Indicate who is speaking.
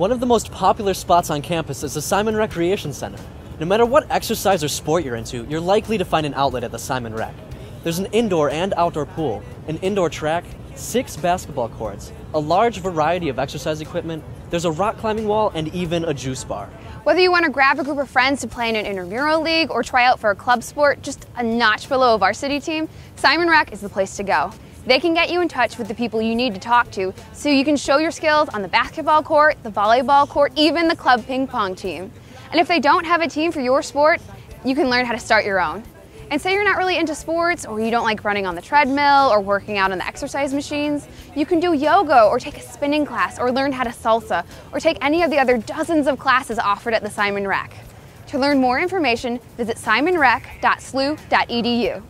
Speaker 1: One of the most popular spots on campus is the Simon Recreation Center. No matter what exercise or sport you're into, you're likely to find an outlet at the Simon Rec. There's an indoor and outdoor pool, an indoor track, six basketball courts, a large variety of exercise equipment, there's a rock climbing wall, and even a juice bar.
Speaker 2: Whether you want to grab a group of friends to play in an intramural league or try out for a club sport just a notch below a varsity team, Simon Rec is the place to go. They can get you in touch with the people you need to talk to so you can show your skills on the basketball court, the volleyball court, even the club ping pong team. And if they don't have a team for your sport, you can learn how to start your own. And say you're not really into sports or you don't like running on the treadmill or working out on the exercise machines, you can do yoga or take a spinning class or learn how to salsa or take any of the other dozens of classes offered at the Simon Rec. To learn more information, visit simonrec.slu.edu.